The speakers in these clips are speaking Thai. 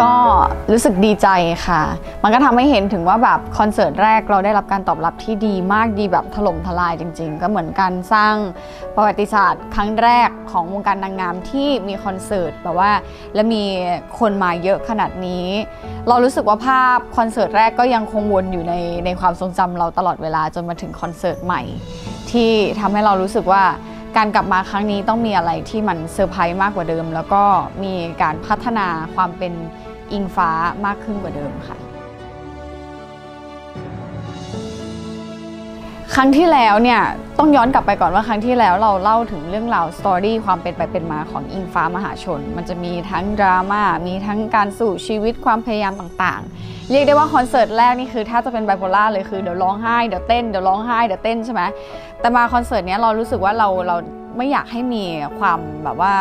ก็รู้สึกดีใจค่ะ มันก็ทำให้เห็นถึงว่าแบบคอนเสิร์ตแรกเราได้รับการตอบรับที่ดีมากดีแบบถล่มทลายจริง ๆ ก็เหมือนการสร้างประวัติศาสตร์ ครั้งแรกของวงการนางงามที่มีคอนเสิร์ตแบบว่า และมีคนมาเยอะขนาดนี้ เรารู้สึกว่าภาพคอนเสิร์ตแรกก็ยังคงวนอยู่ในในความทรงจำเราตลอดเวลาจนมาถึงคอนเสิร์ตใหม่ ที่ทำให้เรารู้สึกว่าการกลับมาครั้งนี้ต้องมีอะไรที่มันเซอร์ไพรส์มากกว่าเดิม แล้วก็มีการพัฒนาความเป็น อิงฟ้ามากขึ้นกว่าเดิมค่ะ ครั้งที่แล้วเนี่ยต้องย้อนกลับไปก่อนว่าครั้งที่แล้วเราเล่าถึงเรื่องราวสตอรี่ความเป็นไปเป็นมาของอิงฟ้ามหาชน มันจะมีทั้งดราม่ามีทั้งการสู่ชีวิตความพยายามต่างๆ เรียกได้ว่าคอนเสิร์ตแรกนี่คือถ้าจะเป็นไบโพล่าเลยคือเดี๋ยวร้องไห้เดี๋ยวเต้นเดี๋ยวร้องไห้เดี๋ยวเต้นใช่ไหมแต่มาคอนเสิร์ตเนี้ยเรารู้สึกว่าเราเราไม่อยากให้มีความแบบว่า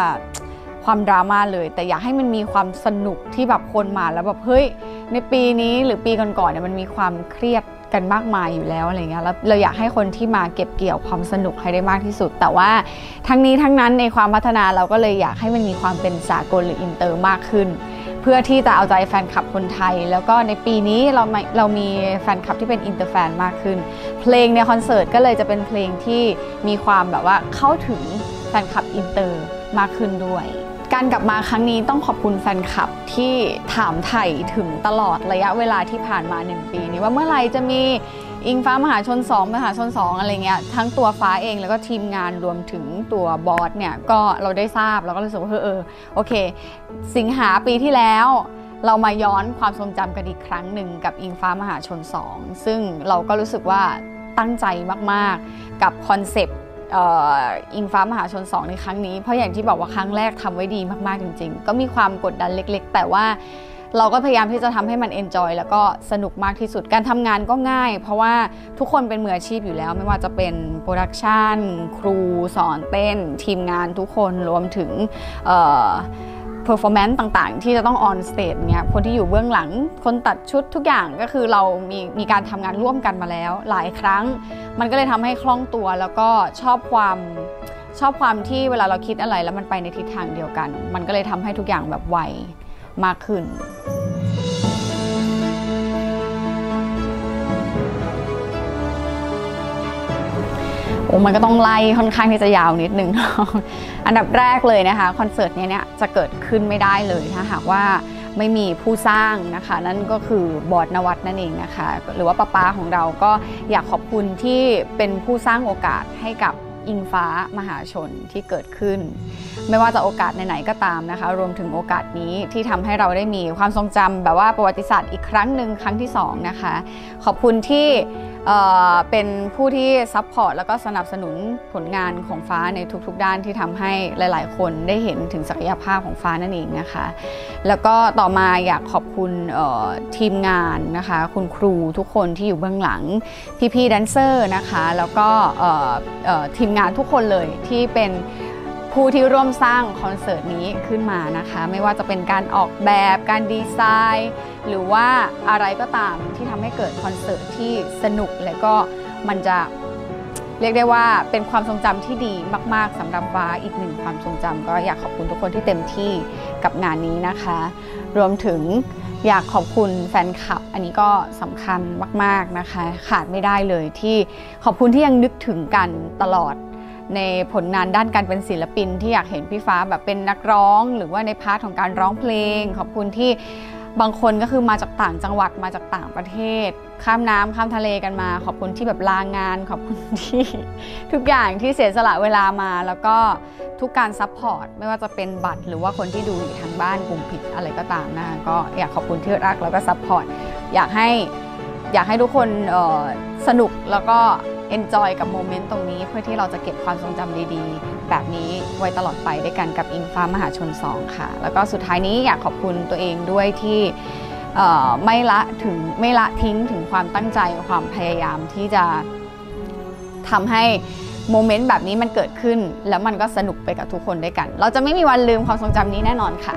ความดราม่าเลย แต่อยากให้มันมีความสนุกที่แบบคนมาแล้วแบบเฮ้ยในปีนี้หรือปีก่อนๆเนี่ยมันมีความเครียดกันมากมายอยู่แล้วอะไรเงี้ยแล้วเราอยากให้คนที่มาเก็บเกี่ยวความสนุกให้ได้มากที่สุด แต่ว่าทั้งนี้ทั้งนั้นในความพัฒนาเราก็เลยอยากให้มันมีความเป็นสากลหรืออินเตอร์มากขึ้น เพื่อที่จะเอาใจแฟนคลับคนไทย แล้วก็ในปีนี้เราเรามีแฟนคลับที่เป็น inter fan มากขึ้น เพลงในคอนเสิร์ตก็เลยจะเป็นเพลงที่มีความแบบว่าเข้าถึงแฟนคลับอินเตอร์มากขึ้นด้วย การกลับมาครั้งนี้ต้องขอบคุณแฟนคลับที่ถามไถ่ถึงตลอดระยะเวลาที่ผ่านมา 1 ปีนี้ว่าเมื่อไหร่จะมีอิงฟ้ามหาชน 2 มหาชน 2 อะไรเงี้ยทั้งตัวฟ้าเองแล้วก็ทีมงานรวมถึงตัวบอสเนี่ยก็เราได้ทราบแล้วก็รู้สึกว่าเออโอเค สิงหาปีที่แล้วเรามาย้อนความทรงจำกันอีกครั้งหนึ่งกับอิงฟ้ามหาชน 2 ซึ่งเราก็รู้สึกว่าตั้งใจมาก ๆ กับคอนเซปต์ อิงฟ้ามหาชน 2 ในครั้งนี้ เพราะอย่างที่บอกว่าครั้งแรกทำไว้ดีมากๆจริง ๆ ก็มีความกดดันเล็ก ๆ แต่ว่าเราก็พยายามที่จะทำให้มัน enjoy แล้วก็สนุกมากที่สุดการทำงานก็ง่าย เพราะว่าทุกคนเป็นมืออาชีพอยู่แล้ว ไม่ว่าจะเป็น production ครูสอนเต้น ทีมงานทุกคนรวมถึง performance ต่างๆ ที่จะต้อง on stage เนี่ยคนที่อยู่เบื้องหลังคนตัดชุดทุกอย่างก็คือเรามีมีการทำงานร่วมกันมาแล้ว หลายครั้ง มันก็เลยทำให้คล่องตัวแล้วก็ชอบความชอบความที่เวลาเราคิดอะไรแล้วมันไปในทิศทางเดียวกัน มันก็เลยทำให้ทุกอย่างแบบไวมากขึ้น โอ้มันก็ต้องไล่ค่อนข้างที่จะยาวนิดนึง อันดับแรกเลยนะคะคอนเสิร์ตนี้เนี่ยจะเกิดขึ้นไม่ได้เลยถ้าหากว่าไม่มีผู้สร้างนะคะ นั่นก็คือบอสณวัฒน์นั่นเองนะคะ หรือว่าปะป๊าของเราก็อยากขอบคุณที่เป็นผู้สร้างโอกาสให้กับอิงฟ้ามหาชนที่เกิดขึ้น ไม่ว่าจะโอกาสไหนๆก็ตามนะคะ รวมถึงโอกาสนี้ที่ทำให้เราได้มีความทรงจำแบบว่าประวัติศาสตร์อีกครั้งหนึ่งครั้งที่2นะคะขอบคุณที่ เป็นผู้ที่ support แล้วก็สนับสนุนผลงานของฟ้าในทุกๆด้านที่ทำให้หลาย ๆ คนได้เห็นถึงศักยภาพของฟ้านั่นเองนะคะ แล้วก็ต่อมาอยากขอบคุณทีมงานนะคะ คุณครูทุกคนที่อยู่เบื้องหลังพี่ๆแดนเซอร์นะคะ แล้วก็ทีมงานทุกคนเลยที่เป็นผู้ที่ร่วมสร้างคอนเสิร์ตนี้ขึ้นมานะคะ ไม่ว่าจะเป็นการออกแบบการดีไซน์ หรือว่าอะไรก็ตามที่ทำให้เกิดคอนเสิร์ตที่สนุกและก็มันจะเรียกได้ว่าเป็นความทรงจำที่ดีมาก ๆสำหรับฟ้าอีกหนึ่งความทรงจำก็อยากขอบคุณทุกคนที่เต็มที่กับงานนี้นะคะ รวมถึงอยากขอบคุณแฟนคลับ อันนี้ก็สำคัญมาก ๆนะคะ ขาดไม่ได้เลยที่ขอบคุณที่ยังนึกถึงกันตลอดในผลงานด้านการเป็นศิลปินที่อยากเห็นพี่ฟ้าแบบเป็นนักร้อง หรือว่าใน part ของการร้องเพลง ขอบคุณที่ บางคนก็คือมาจากต่างจังหวัดมาจากต่างประเทศ ข้ามน้ำข้ามทะเลกันมา ขอบคุณที่แบบลางาน ขอบคุณที่ ทุกอย่างที่เสียสละเวลามา แล้วก็ทุกการ support ไม่ว่าจะเป็นบัตร หรือว่าคนที่ดูอยู่ทางบ้านกลุ่มผิดอะไรก็ตามนะก็อยากขอบคุณที่รักแล้วก็ support อยากให้อยากให้ทุกคนสนุกแล้วก็ enjoy กับ moment ตรงนี้เพื่อที่เราจะเก็บความทรงจำดีๆ แบบนี้ไว้ตลอดไปด้วยกันกับอิงฟ้ามหาชน 2 ค่ะ แล้วก็สุดท้ายนี้อยากขอบคุณตัวเองด้วยที่ไม่ละถึงไม่ละทิ้งถึงความตั้งใจความพยายามที่จะทำให้โมเมนต์แบบนี้มันเกิดขึ้น แล้วมันก็สนุกไปกับทุกคนด้วยกัน เราจะไม่มีวันลืมความทรงจำนี้แน่นอนค่ะ